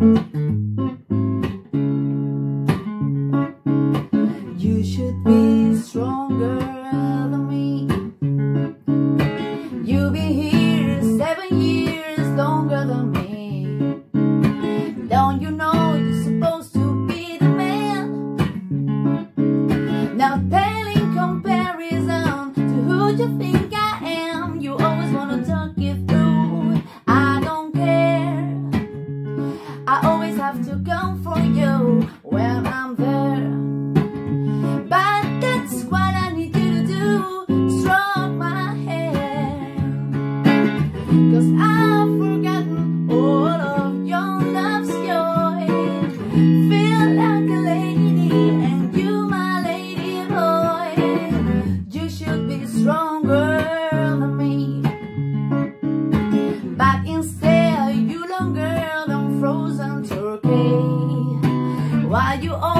You should be stronger than me. You've been here seven years longer than me. Don't you know you're supposed to be the man? Now pale in comparison to who you think Cause I've forgotten all of your love's joy. Feel like a lady and you my lady boy. You should be stronger than me. But instead you longer frozen turkey. Why you always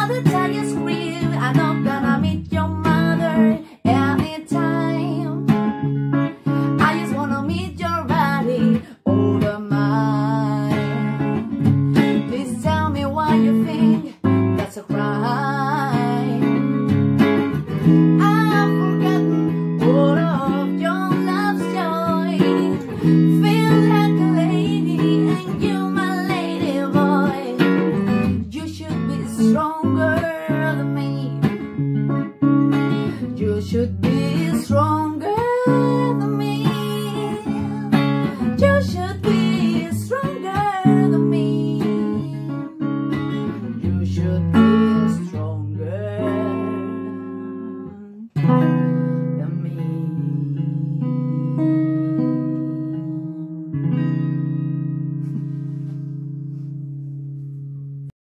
should be stronger than me. You should be stronger than me. You should be stronger than me.